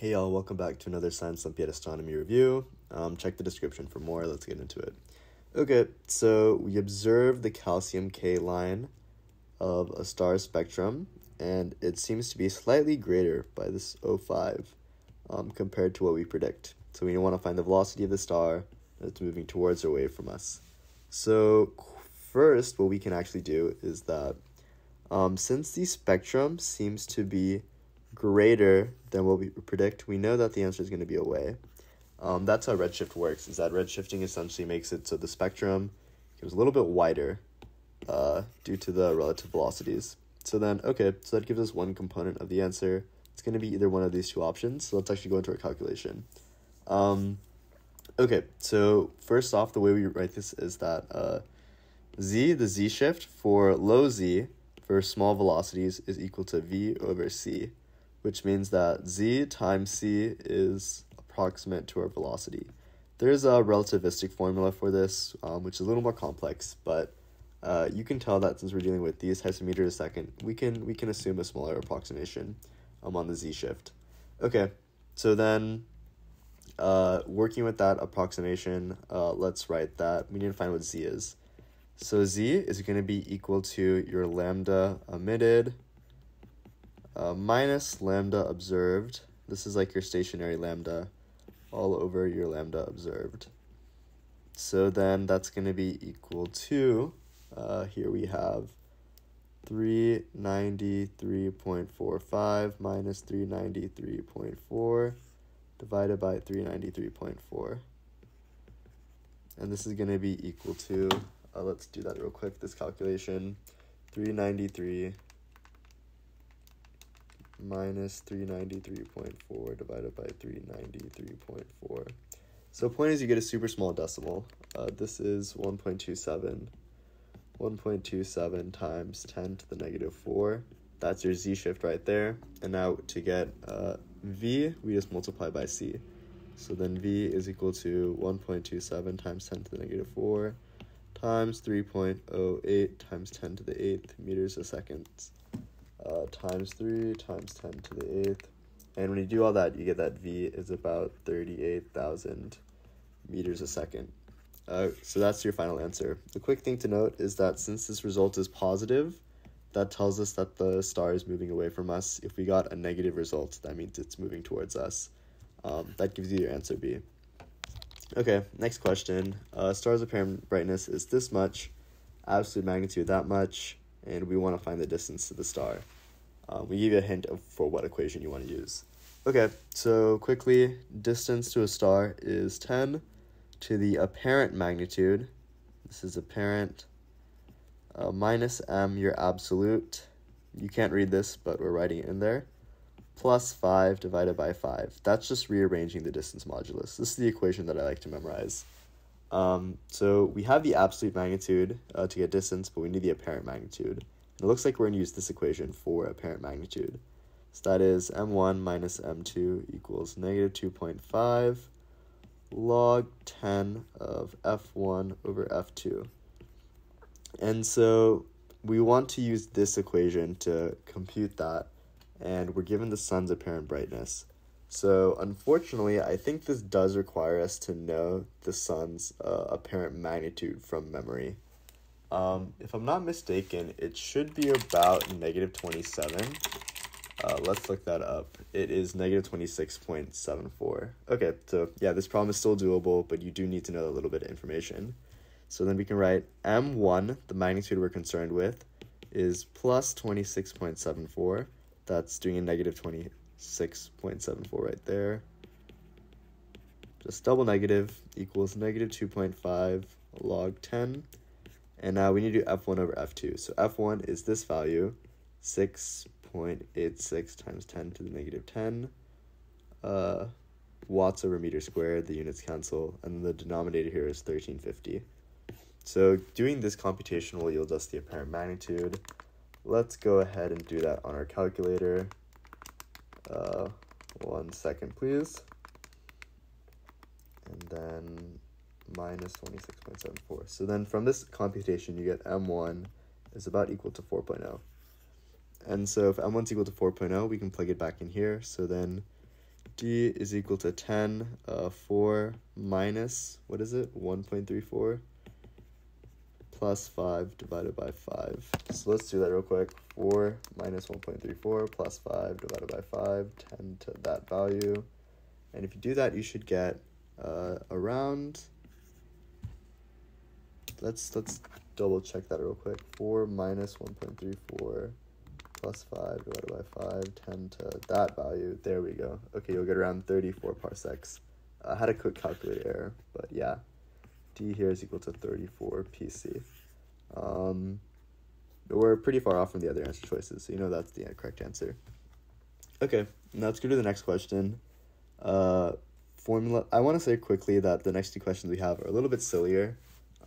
Hey y'all, welcome back to another Science Olympiad astronomy review. Um, check the description for more. Let's get into it. Okay, so we observed the calcium K line of a star spectrum, and it seems to be slightly greater by this O5 um, compared to what we predict. So we want to find the velocity of the star that's moving towards or away from us. So first, what we can actually do is that um, since the spectrum seems to be greater than what we predict, we know that the answer is going to be away. Um, that's how redshift works, is that redshifting essentially makes it so the spectrum becomes a little bit wider uh, due to the relative velocities. So then, okay, so that gives us one component of the answer. It's going to be either one of these two options. So let's actually go into our calculation. Um, okay, so first off, the way we write this is that uh, z, the z shift for low z for small velocities is equal to v over c which means that z times c is approximate to our velocity. There's a relativistic formula for this, um, which is a little more complex, but uh, you can tell that since we're dealing with these types of meters a second, we can we can assume a smaller approximation um, on the z shift. Okay, so then uh, working with that approximation, uh, let's write that we need to find what z is. So z is going to be equal to your lambda emitted uh, minus lambda observed. This is like your stationary lambda all over your lambda observed. So then that's going to be equal to, uh, here we have 393.45 minus 393.4 divided by 393.4. And this is going to be equal to, uh, let's do that real quick, this calculation, 393 minus 393.4 divided by 393.4. So point is you get a super small decimal. Uh, this is 1.27. 1.27 times 10 to the negative 4. That's your z shift right there. And now to get uh, v, we just multiply by c. So then v is equal to 1.27 times 10 to the negative 4 times 3.08 times 10 to the 8th meters a second uh, times 3 times 10 to the 8th. And when you do all that, you get that V is about 38,000 meters a second. Uh, so that's your final answer. The quick thing to note is that since this result is positive, that tells us that the star is moving away from us. If we got a negative result, that means it's moving towards us. Um, that gives you your answer B. Okay, next question. Uh, star's apparent brightness is this much, absolute magnitude that much, and we want to find the distance to the star. Uh, we give you a hint of for what equation you want to use. Okay, so quickly, distance to a star is 10 to the apparent magnitude. This is apparent uh, minus m, your absolute. You can't read this, but we're writing it in there. Plus 5 divided by 5. That's just rearranging the distance modulus. This is the equation that I like to memorize. Um, so we have the absolute magnitude uh, to get distance, but we need the apparent magnitude. And it looks like we're going to use this equation for apparent magnitude. So that is m1 minus m2 equals negative 2.5 log 10 of f1 over f2. And so we want to use this equation to compute that, and we're given the sun's apparent brightness. So, unfortunately, I think this does require us to know the sun's uh, apparent magnitude from memory. Um, if I'm not mistaken, it should be about negative 27. Uh, let's look that up. It is negative 26.74. Okay, so yeah, this problem is still doable, but you do need to know a little bit of information. So then we can write m1, the magnitude we're concerned with, is plus 26.74. That's doing a negative 20 6.74 right there. Just double negative equals negative 2.5 log 10. And now we need to do f1 over f2. So f1 is this value, 6.86 times 10 to the negative 10 uh, watts over meter squared. The units cancel. And the denominator here is 1350. So doing this computation will yield us the apparent magnitude. Let's go ahead and do that on our calculator. Uh, one second, please. And then minus 26.74. So then from this computation, you get m1 is about equal to 4.0. And so if m1 is equal to 4.0, we can plug it back in here. So then d is equal to 10, uh, 4 minus, what is it, 1.34 plus 5 divided by 5. So let's do that real quick. 4 minus 1.34 plus 5 divided by 5, 10 to that value. And if you do that, you should get uh, around, let's, let's double check that real quick. 4 minus 1.34 plus 5 divided by 5, 10 to that value. There we go. Okay, you'll get around 34 parsecs. I had a quick calculator error, but yeah. Here is equal to 34 PC. Um, we're pretty far off from the other answer choices, so you know that's the correct answer. Okay, now let's go to the next question. Uh, formula. I want to say quickly that the next two questions we have are a little bit sillier.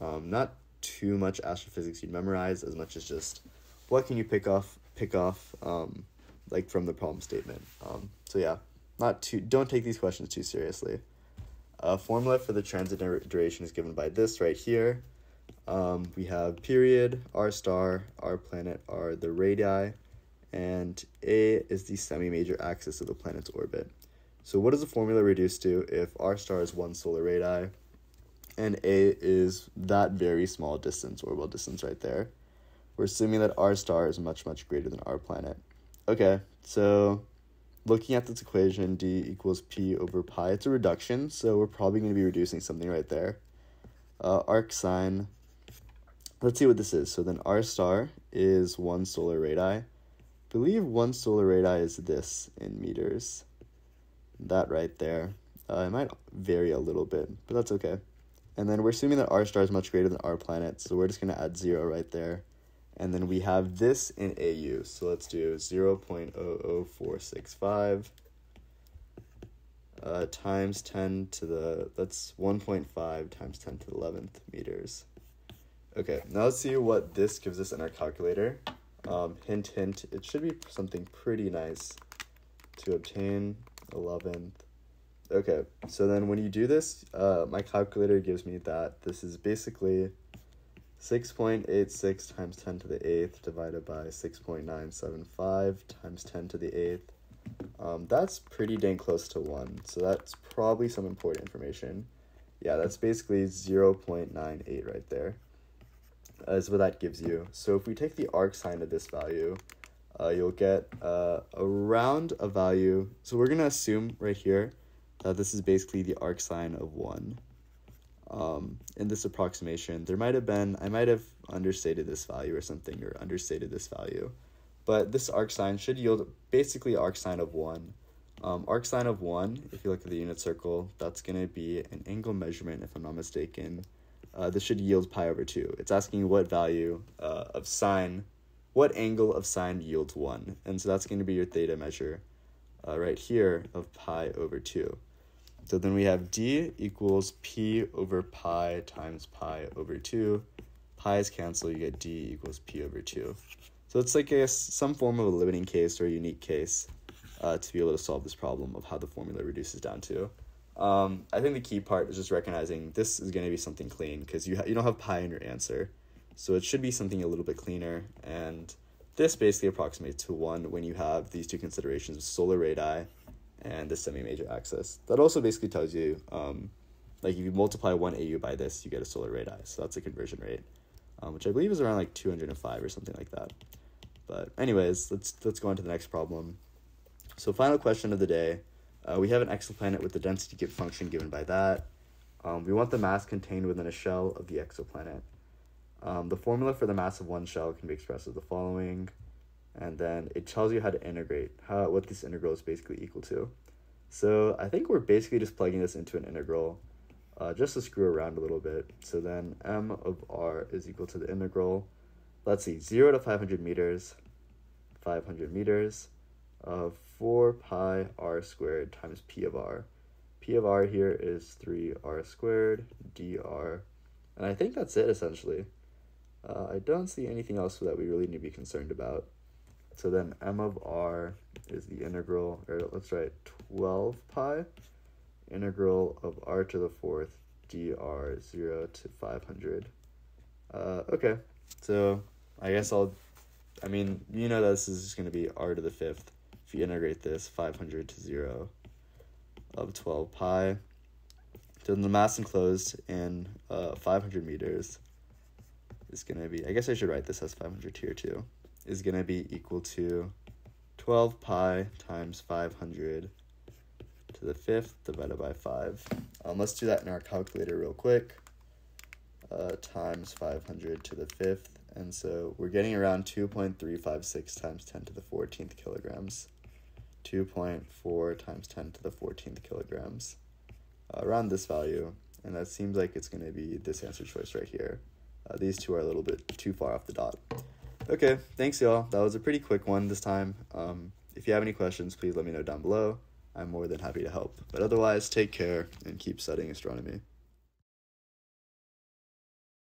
Um, not too much astrophysics you'd memorize as much as just what can you pick off pick off um, like from the problem statement. Um, so yeah, not too. Don't take these questions too seriously. A formula for the transit duration is given by this right here. Um, we have period, r star, r planet are the radii, and a is the semi-major axis of the planet's orbit. So what does the formula reduce to if r star is one solar radii, and a is that very small distance, orbital distance right there? We're assuming that r star is much, much greater than our planet. Okay, so looking at this equation, d equals p over pi, it's a reduction, so we're probably going to be reducing something right there. Uh, arcsine, let's see what this is. So then r star is one solar radii. I believe one solar radii is this in meters. That right there. Uh, it might vary a little bit, but that's okay. And then we're assuming that r star is much greater than our planet, so we're just going to add 0 right there. And then we have this in AU. So let's do 0 0.00465 uh, times 10 to the, that's 1.5 times 10 to the 11th meters. Okay, now let's see what this gives us in our calculator. Um, hint, hint, it should be something pretty nice to obtain 11th. Okay, so then when you do this, uh, my calculator gives me that this is basically 6.86 times 10 to the 8th divided by 6.975 times 10 to the 8th. Um, that's pretty dang close to 1, so that's probably some important information. Yeah, that's basically 0.98 right there, uh, what that gives you. So if we take the arcsine of this value, uh, you'll get uh, around a value. So we're going to assume right here that this is basically the arcsine of 1 um, in this approximation, there might have been, I might have understated this value or something, or understated this value. But this arcsine should yield basically arcsine of 1. Um, arcsine of 1, if you look at the unit circle, that's going to be an angle measurement, if I'm not mistaken. Uh, this should yield pi over 2. It's asking what value uh, of sine, what angle of sine yields 1. And so that's going to be your theta measure uh, right here of pi over 2. So then we have d equals p over pi times pi over 2. Pi's cancel, you get d equals p over 2. So it's like a, some form of a limiting case or a unique case uh, to be able to solve this problem of how the formula reduces down to. Um, I think the key part is just recognizing this is going to be something clean because you, you don't have pi in your answer. So it should be something a little bit cleaner. And this basically approximates to 1 when you have these two considerations solar radii and the semi-major axis. That also basically tells you, um, like if you multiply one AU by this, you get a solar radii. So that's a conversion rate, um, which I believe is around like 205 or something like that. But anyways, let's let's go on to the next problem. So final question of the day. Uh, we have an exoplanet with the density function given by that. Um, we want the mass contained within a shell of the exoplanet. Um, the formula for the mass of one shell can be expressed as the following and then it tells you how to integrate how what this integral is basically equal to. So I think we're basically just plugging this into an integral uh, just to screw around a little bit. So then m of r is equal to the integral, let's see, 0 to 500 meters, 500 meters of 4 pi r squared times p of r. p of r here is 3r squared dr. And I think that's it essentially. Uh, I don't see anything else that we really need to be concerned about. So then m of r is the integral, or let's write 12 pi integral of r to the fourth dr 0 to 500. Uh, okay, so I guess I'll, I mean, you know this is just going to be r to the fifth. If you integrate this, 500 to 0. of 12 pi. So the mass enclosed in uh, 500 meters is going to be, I guess I should write this as 500 here too, is going to be equal to 12 pi times 500 to the fifth divided by 5. Um, let's do that in our calculator real quick. Uh, times 500 to the fifth. And so we're getting around 2.356 times 10 to the 14th kilograms. 2.4 times 10 to the 14th kilograms. Uh, around this value. And that seems like it's going to be this answer choice right here. Uh, these two are a little bit too far off the dot. Okay, thanks y'all. That was a pretty quick one this time. Um, if you have any questions, please let me know down below. I'm more than happy to help. But otherwise, take care and keep studying astronomy.